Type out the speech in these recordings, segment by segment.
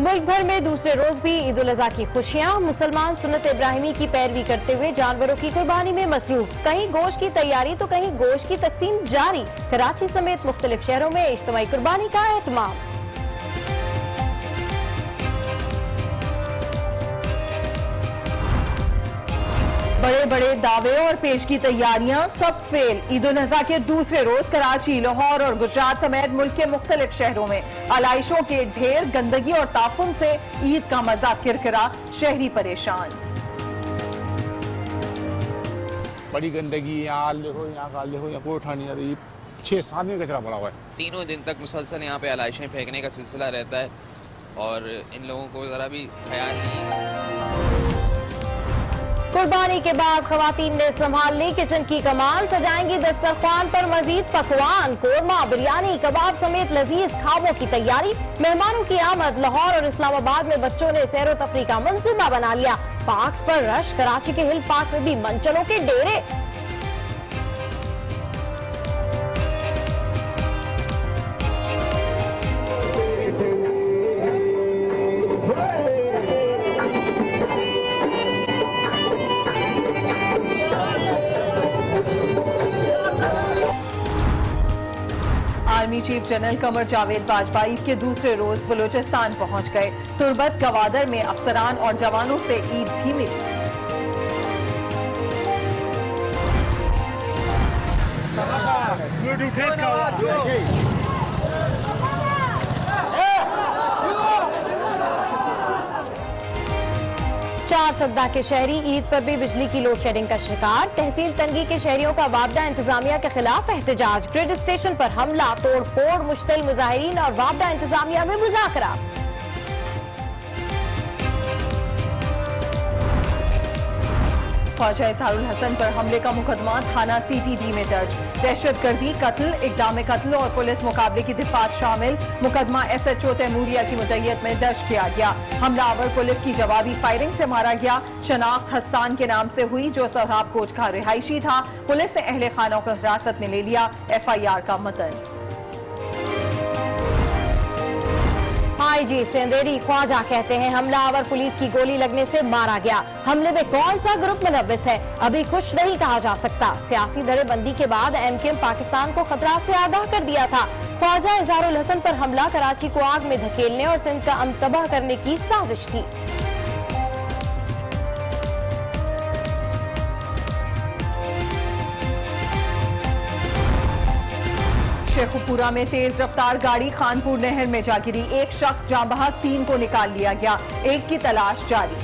मुल्क भर में दूसरे रोज भी ईद उल अजहा की खुशियाँ। मुसलमान सुनत इब्राहिमी की पैरवी करते हुए जानवरों की कुर्बानी में मसरूफ। कहीं गोश्त की तैयारी तो कहीं गोश्त की तकसीम जारी। कराची समेत मुख्तलिफ़ शहरों में इज्तमाही कुर्बानी का एहतमाम। बड़े बड़े दावे और पेश की तैयारियाँ सब फेल ईद उल अजहा के दूसरे रोज कराची लाहौर और गुजरात समेत मुल्क के मुख्तलिफ़ शहरों में। आलाइशों के ढेर गंदगी और ताफुन से ईद का मज़ा किरकिरा शहरी परेशान। बड़ी गंदगी यहाँ देखो यहाँ काल देखो यहाँ कोई उठा नहीं आ रही छह सात में कचरा पड़ा हुआ है। तीनों दिन तक मुसलसल यहाँ पे आलाइशें फेंकने का सिलसिला रहता है और इन लोगों को ज़रा भी ख्याल नहीं। कुर्बानी के बाद खातन ने संभाल ली किचन की कमाल, सजाएँगी दस्तरखान पर मजीद पकवान, कोरमा, बिरयानी, कबाब समेत लजीज खाबों की तैयारी। मेहमानों की आमद, लाहौर और इस्लामाबाद में बच्चों ने सैर तफरी का मनसूबा बना लिया। पार्क पर रश, कराची के हिल पार्क में भी मंचलों के डेरे चीफ जनरल कमर जावेद बाजवा ईद के दूसरे रोज बलूचिस्तान पहुँच गए। तुर्बत गवादर में अफसरान और जवानों से ईद भी मिली। चार सद्दा के शहरी ईद पर भी बिजली की लोड शेडिंग का शिकार। तहसील तंगी के शहरियों का वापदा इंतजामिया के खिलाफ एहतजाज। ग्रिड स्टेशन पर हमला तोड़ फोड़ मुश्तिल मुजाहरीन और वापदा इंतजामिया में मुजाकरा। ख्वाजा इजहारुल हसन पर हमले का मुकदमा, थाना सीटीडी में दर्ज। दहशत गर्दी कत्ल, इकदाम कत्ल और पुलिस मुकाबले की दिफात शामिल। मुकदमा एस एच ओ तैमूरिया की मुदैयत में दर्ज किया गया। हमलावर पुलिस की जवाबी फायरिंग से मारा गया। शनाख्त हसान के नाम से हुई जो सोहराब कोच का रिहायशी था। पुलिस ने अहले खानों को हिरासत में ले लिया। एफ़ आई आर का मतन। आईजी सेंदेरी ख्वाजा कहते हैं, हमलावर पुलिस की गोली लगने से मारा गया। हमले में कौन सा ग्रुप मुलविस है? अभी कुछ नहीं कहा जा सकता। सियासी धड़ेबंदी के बाद एमकेएम पाकिस्तान को खतरा से आगाह कर दिया था। ख्वाजा इजहारुल हसन पर हमला, कराची को आग में धकेलने और सिंध का अम तबाह करने की साजिश थी। शेखुपुरा में तेज रफ्तार गाड़ी खानपुर नहर में जा गिरी। एक शख्स जहाँ बहा तीन को निकाल लिया गया। एक की तलाश जारी।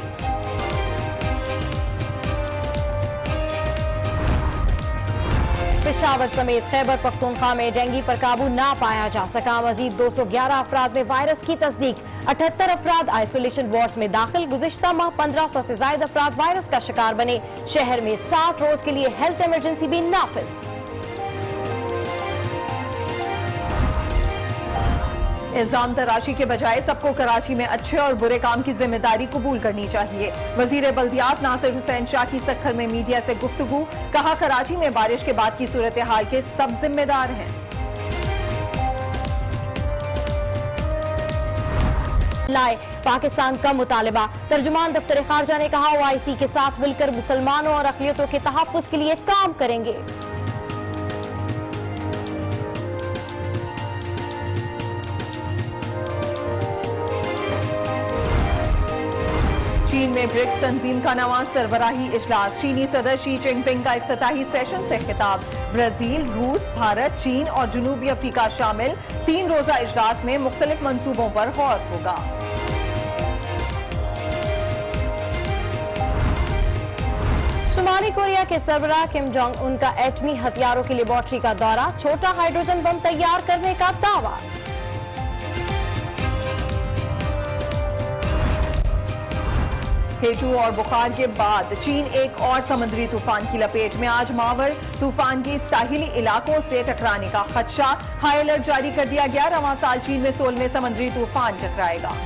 पिशावर समेत खैबर पख्तूनख्वा में डेंगू पर काबू ना पाया जा सका। मजीद 211 अफराद में वायरस की तस्दीक, अठहत्तर अफराद आइसोलेशन वार्ड में दाखिल गुजश्ता माह 1500 से ज़्यादा अफराद वायरस का शिकार बने। शहर में साठ रोज के लिए हेल्थ इमरजेंसी भी नाफिज। इल्ज़ाम तराशी के बजाय सबको कराची में अच्छे और बुरे काम की ज़िम्मेदारी कबूल करनी चाहिए। वज़ीर बल्दियात नासिर हुसैन शाह की सखर में मीडिया से गुफ्तगू, कहा कराची में बारिश के बाद की सूरत हाल के सब जिम्मेदार हैं। लाए पाकिस्तान का मुतालबा। तर्जुमान दफ्तर खारजा ने कहा, ओ आई सी के साथ मिलकर मुसलमानों और अकलियतों के तहफ़ के लिए काम करेंगे। में ब्रिक्स तंजीम का नवा सरबराही इजलास। चीनी सदर शी जिनपिंग का इफ्ताही सेशन से खिताब। ब्राज़ील, रूस, भारत, चीन और जनूबी अफ्रीका शामिल। तीन रोजा इजलास में मुख्तलिफ़ मनसूबों पर गौर होगा। शुमाली कोरिया के सरबराह किम जोंग उनका एटमी हथियारों की लेबोरेटरी का दौरा। छोटा हाइड्रोजन बम तैयार करने का दावा। हेजू और बुखार के बाद चीन एक और समुद्री तूफ़ान की लपेट में आज मावर। तूफ़ान की साहिली इलाकों से टकराने का खदशा। हाई अलर्ट जारी कर दिया गया। रवा साल चीन में सोलहवें समुद्री तूफ़ान टकराएगा।